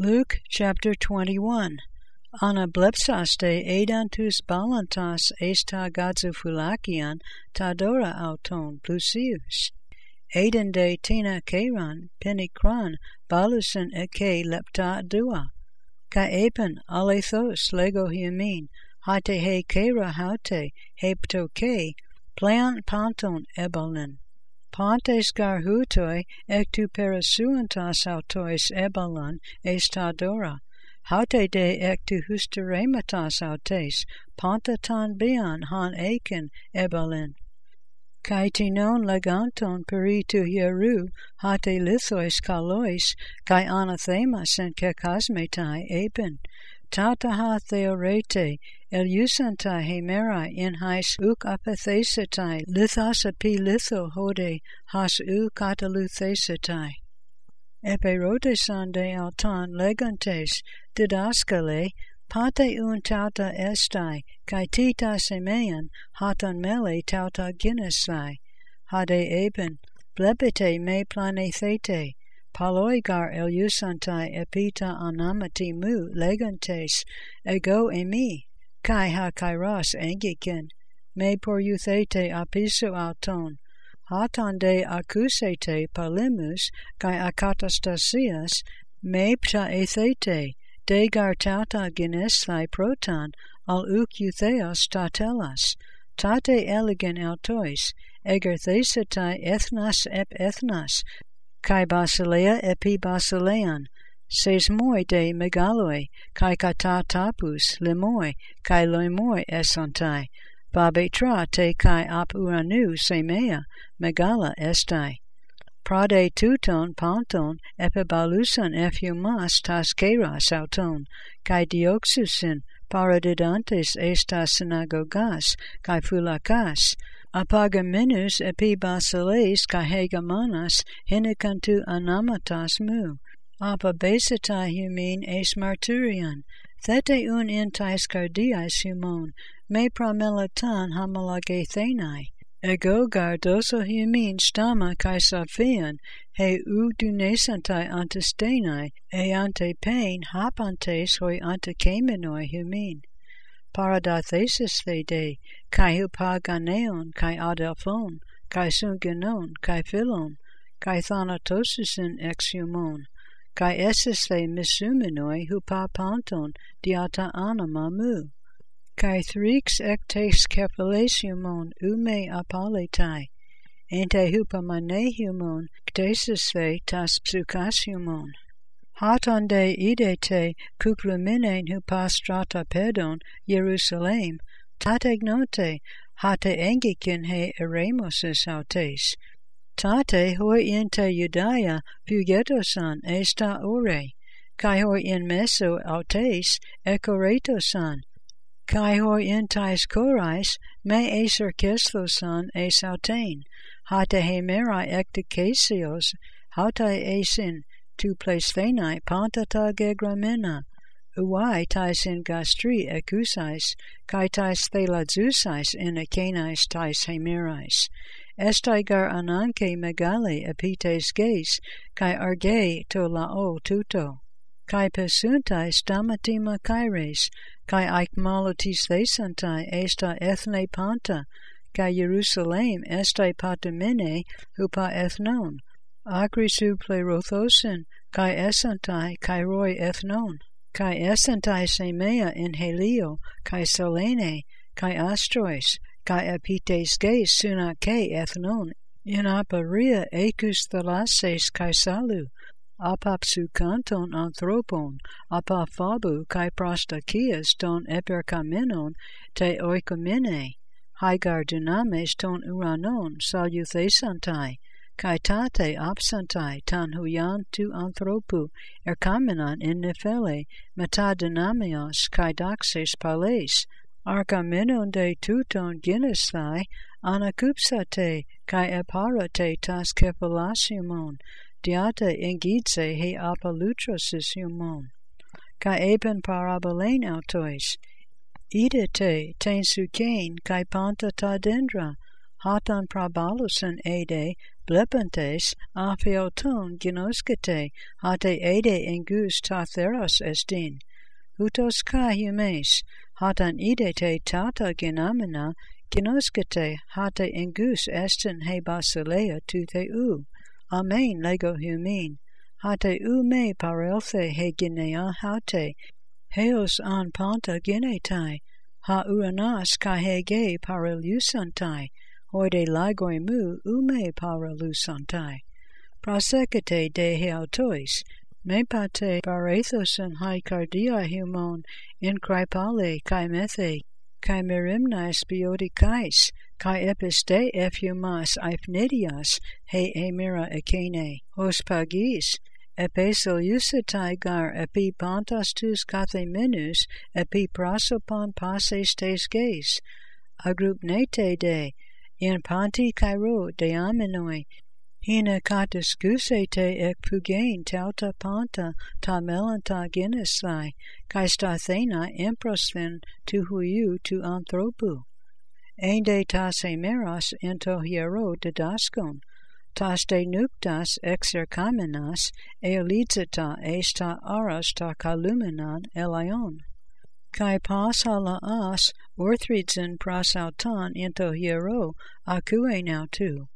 Luke chapter 21. Anablepsaste edantus balantas esta gazofulakian tadora auton plusius. Edende tina keran penikran balusen eke lepta dua. Ka epen alethos lego humin, hate he kera haute hepto ke, plean panton ebalen. Pontes garhutoi ectu perasuantas autois ebalon estadora, haute de ectu husterematas autes, pontaton bian han eken ebalin. Kai tinon leganton peritu hieru, hate lithois kalois, kai anathemas en kekasmetai eben, tata ha theorete, Eliusantai hemera in hais uk apathesetai lithas api litho hode has u kataluthesetai. Eperotesan de altan legantes didaskale pate un tauta estai kai tita semean hatan mele tauta ginesai hade eben blepete me planethete paloigar eliusantai epita anamati mu legantes ego emi kai ha kairos engiken, me por euthete apiso auton, hatan de acusete palimus kai akatastasias, me pta ethete, de gar tauta ginesthai proton, al uk eutheos tatelas, tate eligen autois, eger thesetai ethnas ep ethnas, kai basileia epi basilean, ses moi de megaloi, kai kata tapus limoi, kai loimoi esontai, babetra te kai ap uranu semea, megala estai. Prade tuton panton epibalusan effumas tas keras auton, kai dioxusin paradidantes estas synagogas, kai fulakas, apagaminus epi basileis kai hegemonas hinikantu anamatas mu, apa besita humin es marturian, thete un in tais cardiais humon, me pramelatan homologethenai, ego gardoso humin stama kai saphian, he u dunesantai antestenai, e ante pain hapantes hoi ante kemenoi humin. Paradathesis they de, kai hupaganeon, kai adelphon, kai sungenon, kai philon, kai thanatosusin ex humon, kai esses the misumenoi hupa panton diata anima mu. Kai thrix ectes cephalesiumon ume apaletai, ente hupa manehumon ctesis the tas psukasiumon. Haton de idete kukluminen hupa strata pedon Jerusalem, tate gnote, hate engikin he eremosis autes, tate hoi in te Judea pugetosan esta ore, kai hoi in meso autes ekoretosan, kai hoi in tais korais me eser kesthosan es autein, hate hemera ektikesios, hate esin tu plesthenai pantata gegramena, uai tais in gastri ekusais, kai tais theladzusais in akenais tais hemerais, estai gar ananke megale epites geis, kai arge to lao tuto. Kai pesuntai stamatima kaires, kai aikmalotis thesantai esta ethne panta, kai Jerusalem estai patamine hupa ethnon, agrisu plerothosin, kai esantai kai roi ethnon, kai esantai semea in helio, kai selene, kai astrois, kai epites geis suna ke ethnon, in aparia ecus thalases kai salu, apapsu kanton anthropon, apaphabu kai prostakias ton eperkamenon te oikomene, haigar dynames ton uranon saluthesantai, Kai tate absentai tan huiantu anthropu, erkamenon in nephele, metadynamios kai doxes pales, argamenonde tuton ginesthai, anacupsate kai eparate tas kephalasimon, diata ingidse he apalutrosis humon. Kai eben parabolain autois, idete ten sucain kai panta tadendra, hatan prabalusan ede blepantes apheoton ginoskete hate ede engus ta estin. Utos kai humes, hatan ide te tata genamina, ginoskete hate engus estin he basileia tu u. Amen lego humin. Hate u me parelthe he ginea hate, heos an panta genetai, ha uranas kai he ge parelyusantai, hoide lagoi mu ume paralusantai. Prosekete de heautois, me pate parethosen hai cardia humon in kripale kai methe, kai merimnais biodikais, kai episte ephumas eipnidias he emira ekene, hos pagis, epesel usatai gar epi pantas tus kathemenus epi prosopon pases tes geis, agrup nete de, in panti cairo de amenoi, hina katas gusete ek pugain tauta panta ta melanta genesai, kai stathena emprosfen tu huiu tu anthropu. Ende tas emeras ento hiero didaskon, tas de nuptas exercamenas eolidzeta esta aras ta kalumenan elion. Kai pas hala as orthridzen prosautan into hiero now tu.